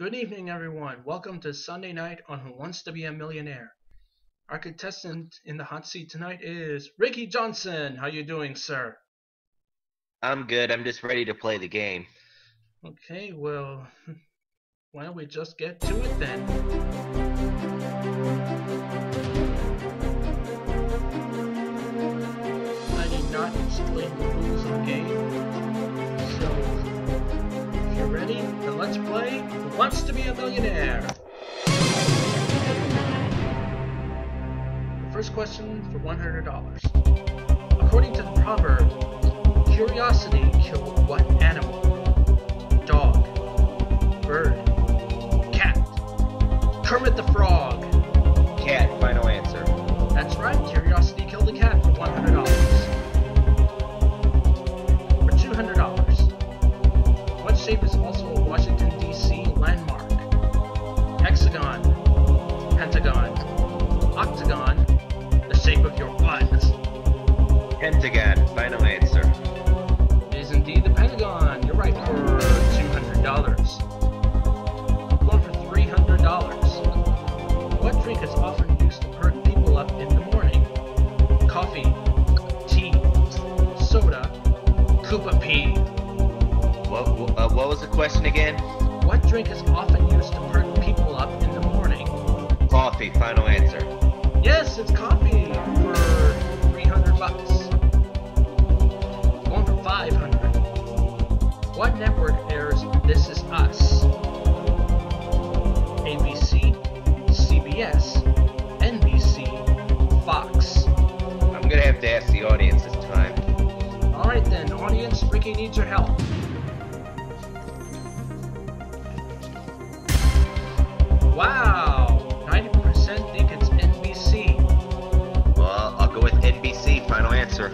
Good evening, everyone. Welcome to Sunday night on Who Wants to Be a Millionaire. Our contestant in the hot seat tonight is Ricky Johnson. How you doing, sir? I'm good. I'm just ready to play the game. Okay, well, why don't we just get to it then? I did not explain the rules of the game. Let's play Who Wants to Be a Millionaire? The first question for $100. According to was the question again? What drink is often used to perk people up in the morning? Coffee, final answer. Yes, it's coffee for 300 bucks. Going for 500. What network airs This Is Us? ABC, CBS, NBC, Fox. I'm gonna have to ask the audience this time. Alright then, audience, Ricky needs your help. Wow! 90% think it's NBC. Well, I'll go with NBC, final answer.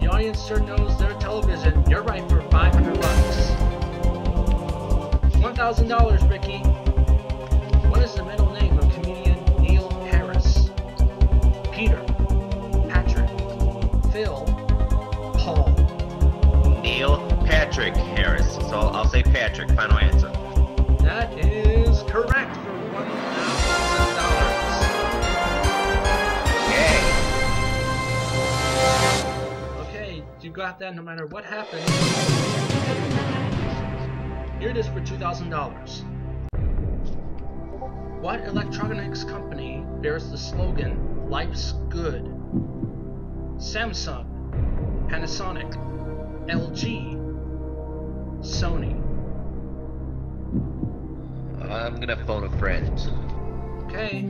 The audience sure knows their television. You're right for 500 bucks. $1,000, Ricky. What is the middle name of comedian Neil Harris? Peter, Patrick, Phil, Paul. Neil Patrick Harris. So I'll say Patrick, final answer. You got that no matter what happens. Here it is for $2,000. What electronics company bears the slogan, Life's Good? Samsung, Panasonic, LG, Sony. I'm gonna phone a friend. Okay.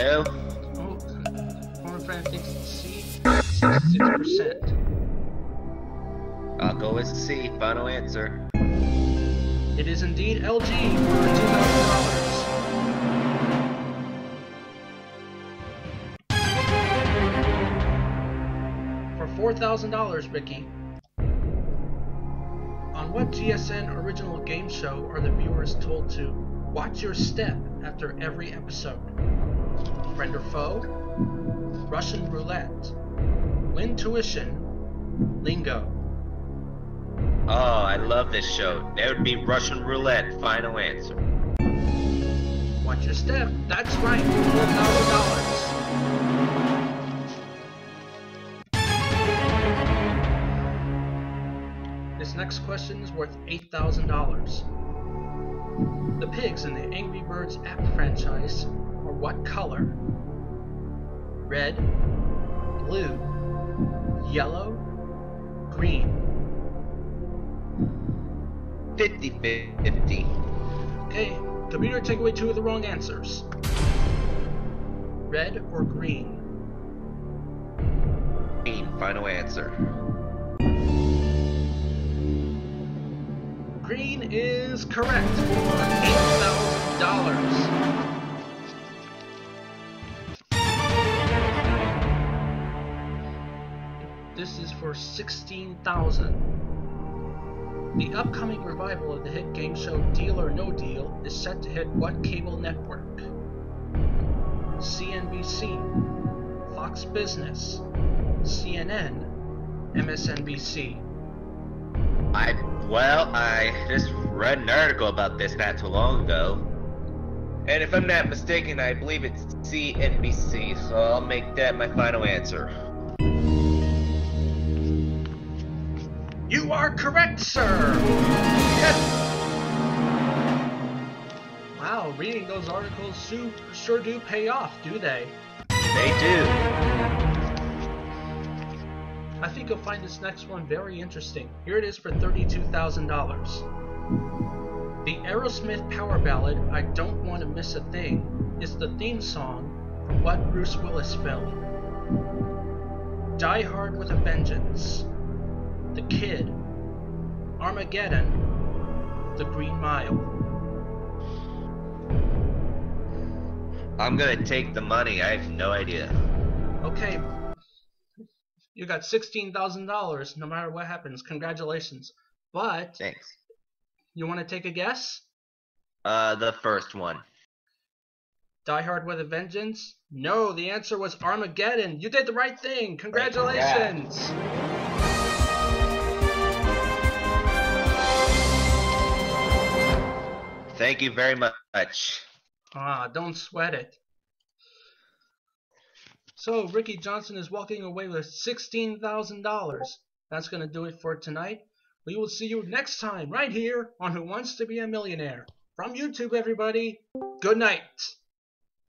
Hello? Oh, former friend thinks it's C, 66%. I'll go with C, final answer. It is indeed LG for $2,000. For $4,000, Ricky. On what GSN original game show are the viewers told to watch your step after every episode? Friend or foe? Russian roulette? Win tuition? Lingo? Oh, I love this show. That would be Russian roulette, final answer. Watch your step. That's right. Four thousand dollars. This next question is worth eight thousand dollars. The pigs in the Angry Birds app franchise are what color? Red, blue, yellow, green. 50 50. Okay, computer take away two of the wrong answers. Red or green? Green, final answer. Green is correct for $8,000. This is for 16,000. The upcoming revival of the hit game show Deal or No Deal is set to hit what cable network? CNBC, Fox Business, CNN, MSNBC. I well, I just read an article about this not too long ago. And if I'm not mistaken, I believe it's CNBC, so I'll make that my final answer. You are correct, sir! Yes! Wow, reading those articles su- sure do pay off, do they? They do. I think you'll find this next one very interesting. Here it is for $32,000. The Aerosmith power ballad, I Don't Want to Miss a Thing, is the theme song for what Bruce Willis film? Die Hard with a Vengeance, The Kid, Armageddon, The Green Mile. I'm gonna take the money. I have no idea. Okay, you got $16,000 no matter what happens. Congratulations. But Thanks. you want to take a guess? Uh, the first one. Die Hard with a Vengeance? No, the answer was Armageddon. You did the right thing. Congratulations. Thank you very much. Ah, don't sweat it. So, Ricky Johnson is walking away with $16,000. That's going to do it for tonight. We will see you next time right here on Who Wants to Be a Millionaire. From YouTube, everybody, good night.